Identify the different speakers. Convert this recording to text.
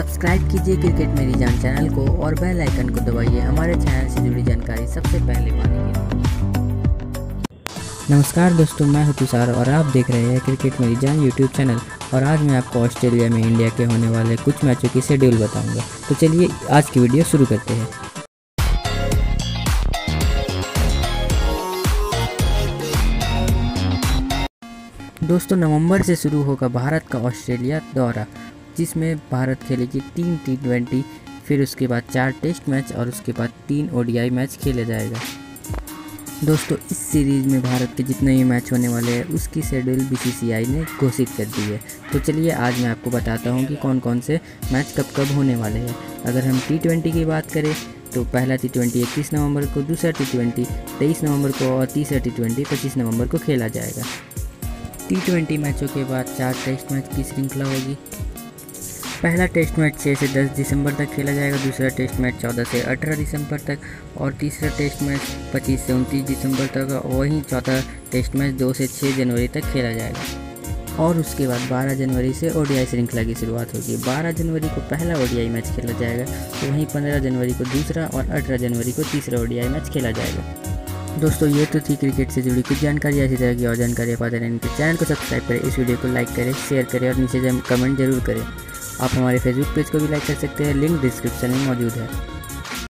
Speaker 1: Subscribe कीजिए cricket मेरी जान चैनल को और बेल आइकन को दबाइए। हमारे चैनल से जुड़ी जानकारी सबसे पहले पाने के लिए। नमस्कार दोस्तों, मैं हूँ तुषार और आप देख रहे हैं क्रिकेट मेरी जान यूट्यूब चैनल। और आज मैं आपको ऑस्ट्रेलिया में इंडिया के होने वाले कुछ मैचों की शेड्यूल बताऊँगा। तो चलिए आज की वीडियो शुरू करते हैं। दोस्तों, नवंबर से शुरू होगा भारत का ऑस्ट्रेलिया दौरा। जिसमें भारत खेलेगी तीन टी ट्वेंटी फिर उसके बाद चार टेस्ट मैच और उसके बाद तीन ओडीआई मैच खेला जाएगा। दोस्तों, इस सीरीज़ में भारत के जितने भी मैच होने वाले हैं, उसकी शेड्यूल बीसीसीआई ने घोषित कर दी है। तो चलिए, आज मैं आपको बताता हूँ कि कौन कौन से मैच कब कब होने वाले हैं। अगर हम टी ट्वेंटी की बात करें तो पहला टी ट्वेंटी इक्कीस नवंबर को, दूसरा टी ट्वेंटी तेईस नवंबर को और तीसरा टी ट्वेंटी पच्चीस नवंबर को खेला जाएगा। टी ट्वेंटी मैचों के बाद चार टेस्ट मैच की श्रृंखला होगी। पहला टेस्ट मैच 6 से 10 दिसंबर तक खेला जाएगा, दूसरा टेस्ट मैच 14 से 18 दिसंबर तक और तीसरा टेस्ट मैच 25 से 29 दिसंबर तक वहीं चौथा टेस्ट मैच 2 से 6 जनवरी तक खेला जाएगा। और उसके बाद 12 जनवरी से ओडीआई श्रृंखला की शुरुआत होगी। 12 जनवरी को पहला ओडीआई मैच खेला जाएगा तो वहीं 15 जनवरी को दूसरा और 18 जनवरी को तीसरा ओडीआई मैच खेला जाएगा। दोस्तों, ये तो थी क्रिकेट से जुड़ी कुछ जानकारी। ऐसी तरह की और जानकारी पाते रहने के चैनल को सब्सक्राइब करें, इस वीडियो को लाइक करें, शेयर करें और नीचे कमेंट ज़रूर करें। आप हमारे फेसबुक पेज को भी लाइक कर सकते हैं। लिंक डिस्क्रिप्शन में मौजूद है।